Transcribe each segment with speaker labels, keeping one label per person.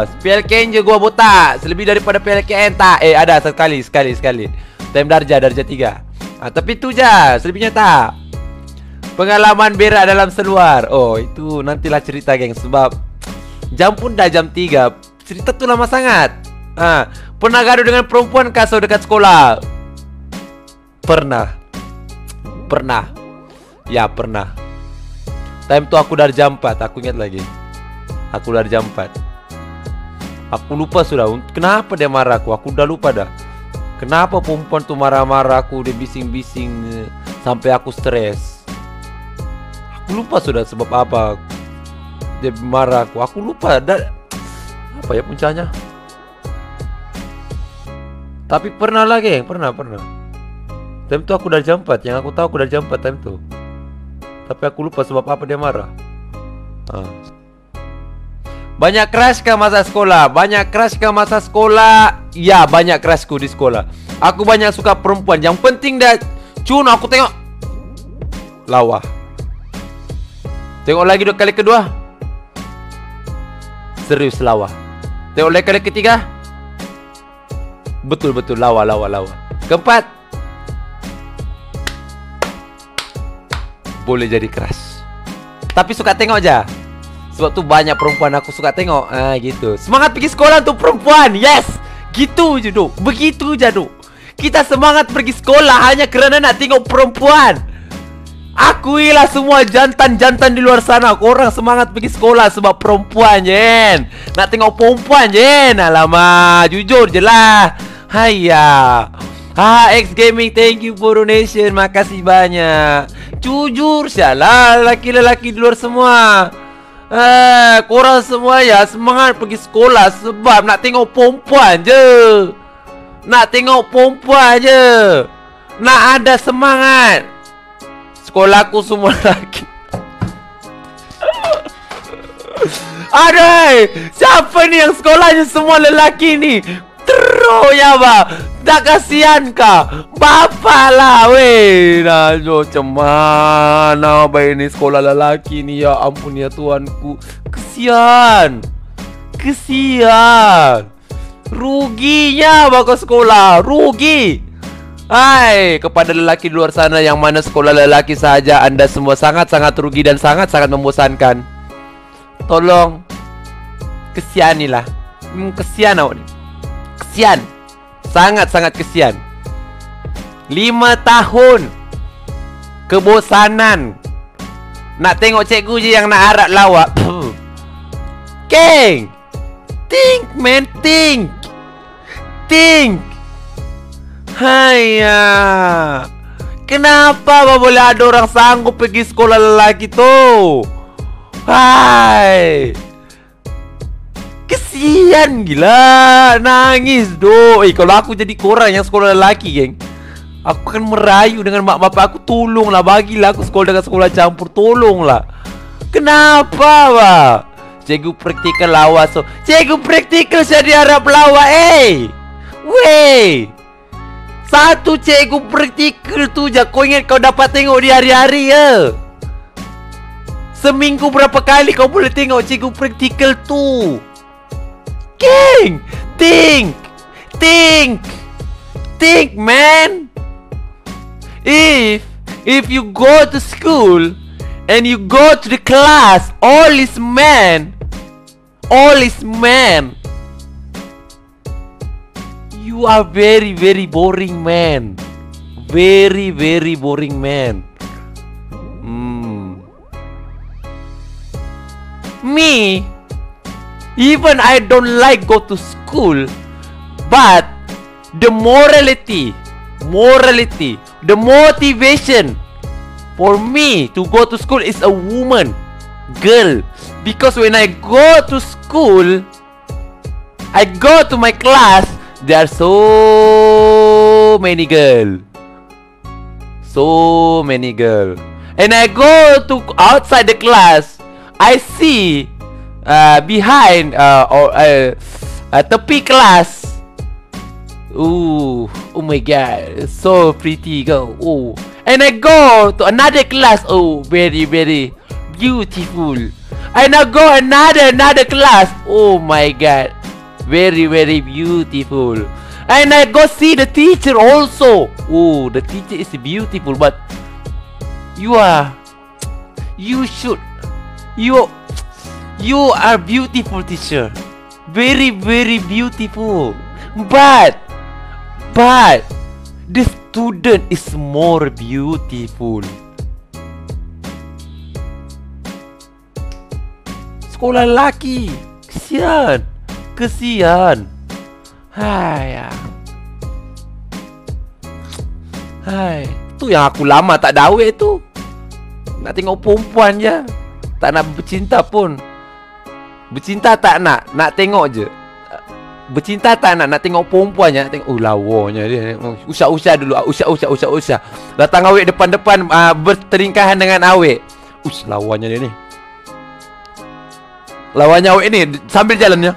Speaker 1: bos PLKN je gua botak. Selebih daripada PLKN tak? Eh ada sekali sekali sekali. Time darjah darjah tiga. Ha, Tapi tu je Selebihnya tak. Pengalaman berak dalam seluar. Oh itu nantilah cerita geng. Sebab Jam pun dah jam 3 Cerita tu lama sangat. Ha, Pernah gaduh dengan perempuan kasau dekat sekolah? Pernah. Pernah. Ya pernah. Time tu aku dari jam 4 Aku ingat lagi. Aku dari jam 4 Aku lupa sudah Kenapa dia marah aku? Aku dah lupa dah. Kenapa perempuan tu marah-marah aku? Dia bising-bising eh, Sampai aku stres. Aku lupa sudah sebab apa Dia marah aku. Aku lupa dah. Apa ya puncanya? Tapi pernah lagi Pernah, pernah. Time tu aku dari jam 4 Yang aku tahu aku dari jam 4 time Tapi aku lupa sebab apa dia marah. Haa banyak crush ke masa sekolah? Banyak crush ke masa sekolah? Ya, banyak crushku di sekolah. Aku banyak suka perempuan. Yang penting dah cun aku tengok lawa. Tengok lagi dua kali kedua. Serius lawa. Tengok lagi kali ketiga. Betul betul lawa lawa lawa. Keempat. Boleh jadi crush. Tapi suka tengok aja. Sebab tu banyak perempuan aku suka tengok. Ah gitu. Semangat pergi sekolah untuk perempuan. Yes. Gitu je tu Begitu je tu Kita semangat pergi sekolah Hanya kerana nak tengok perempuan. Akuilah semua jantan-jantan di luar sana. Korang semangat pergi sekolah sebab perempuan je Nak tengok perempuan je Alamak Jujur je lah. Hayya Ha X Gaming thank you for donation. Makasih banyak. Jujur sialah Lelaki-lelaki di luar semua Eh, korang semua ya semangat pergi sekolah sebab nak tengok perempuan je. Nak tengok perempuan je. Nak ada semangat. Sekolahku semua lagi. Aduh, siapa ni yang sekolahnya semua lelaki ni? Teruk ya, ba. Tak kasihan kah? Bapa lah weh. Nah macam mana Baik ni sekolah lelaki ni? Ya ampun ya tuanku Kesian. Kesian. Ruginya bakal sekolah. Rugi. Hai Kepada lelaki di luar sana Yang mana sekolah lelaki saja Anda semua sangat-sangat rugi Dan sangat-sangat membosankan. Tolong Kesianilah. Hmm, Kesian awak ni Kesian. Sangat-sangat kesian. Lima tahun Kebosanan. Nak tengok cikgu je yang nak harap lawak. Keng. Think man think Think Haiya. Kenapa boleh ada orang sanggup pergi sekolah lelaki tu? Hai Kesian gila. Nangis doh Eh kalau aku jadi korang yang sekolah lelaki geng Aku akan merayu dengan mak bapak aku. Tolonglah bagilah aku sekolah dengan sekolah campur. Tolonglah. Kenapa pak Cikgu praktikal lawas so. Cikgu praktikal saya diharap lawa Eh? Wey Satu cikgu praktikal tu je. Kau ingat kau dapat tengok di hari-hari ya? Seminggu berapa kali kau boleh tengok cikgu praktikal tu King! Think! Think! Think, man! If, if you go to school and you go to the class, all is man, all is man. You are very, very boring man. Very, very boring man. Hmm. Me, Even I don't like go to school But The morality Morality The motivation For me To go to school Is a woman Girl. Because when I go to school I go to my class There are so Many girl. So many girl. And I go to outside the class I see uh, behind uh, or uh, uh, tepi kelas. Ooh, oh my god, so pretty girl. Oh, and I go to another class. Oh, very very beautiful. I now go another another class. Oh my god. Very very beautiful. And I go see the teacher also. Oh, the teacher is beautiful but you are you should you you are beautiful teacher. Very very beautiful. But but the student is more beautiful. sekolah lelaki Kesian Kesian Hai ya. Hai Tu yang aku lama tak ada awet tu Nak tengok perempuan je Tak nak bercinta pun Bercinta tak nak Nak tengok je. Bercinta tak nak Nak tengok perempuan je tengok Oh lawanya dia. Usah-usah dulu. Usah-usah Usah-usah Datang awet depan-depan uh, Berteringkahan dengan awet Ush lawanya dia ni. Lawannya awak ini Sambil jalannya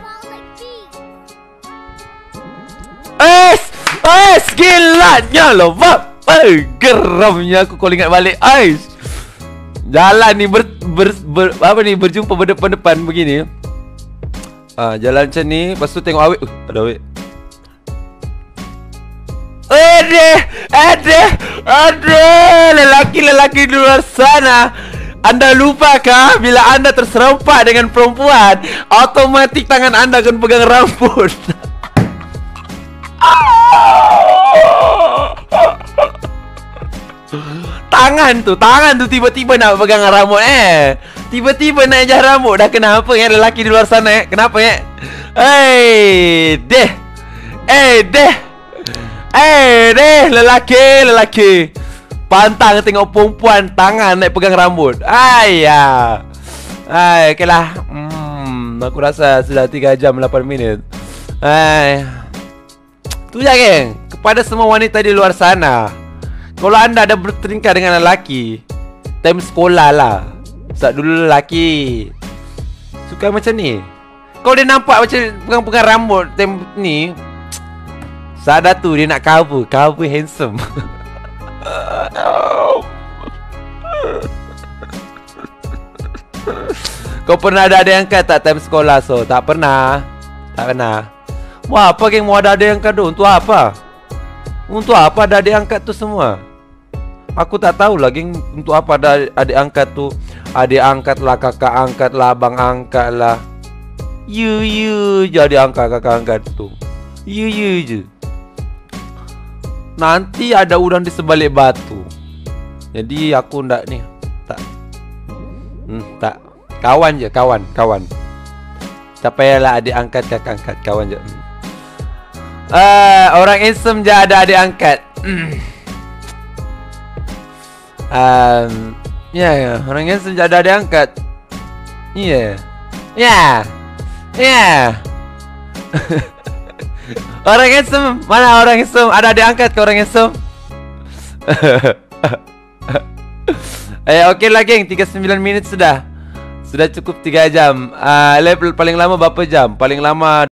Speaker 1: Es Es Bab eh, Geramnya aku kalau ingat balik? Ais Jalan ni ber, ber, ber, Apa ni Berjumpa berdepan-depan begini. Ah, Jalan macam ni Lepas tu tengok awet. Uh, Ada awet. Ade Ade Ade Lelaki-lelaki di luar sana. Anda lupakah bila anda terserempak dengan perempuan? Automatik tangan anda akan pegang rambut Tangan tu, tangan tu tiba-tiba nak pegang rambut eh Tiba-tiba nak jah rambut Dah kenapa ya lelaki di luar sana eh Kenapa eh Hei Deh Eh deh Eh deh lelaki lelaki Pantang tengok perempuan tangan naik pegang rambut. Ayah. Ay, okeylah. Hmm, aku rasa sudah 3 jam 8 minit. Ay. Tu je geng. Kepada semua wanita di luar sana. Kalau anda ada berteringkah dengan lelaki, time sekolah lah. Saat dulu lelaki suka macam ni. Kau dia nampak macam pegang-pegang rambut time ni. Sada tu dia nak cover, cover handsome. Kau pernah ada yang kata time sekolah so? Tak pernah Tak pernah Wah apa geng mau ada ada yang tu? Untuk apa? Untuk apa ada adik angkat tu semua? Aku tak tahu lagi untuk apa ada adik angkat tu. Adik angkat lah, kakak angkat lah, abang angkat lah. You you jadi angkat kakak angkat tu. You you je. Nanti ada udang di sebalik batu. Jadi aku ndak ni. Tak. Hmm, Tak. Kawan je, kawan, kawan. Tak payahlah adik angkat kakak angkat, kawan je. Uh, orang handsome je ada adik angkat. um, ya, yeah, orang handsome je ada adik angkat. Ya. Yeah. Ya. Yeah. Ya. Yeah. orang handsome, mana orang handsome? Ada adik angkat ke orang handsome? eh, okey lah geng, 39 minit sudah. Sudah cukup 3 jam uh, Paling lama berapa jam? Paling lama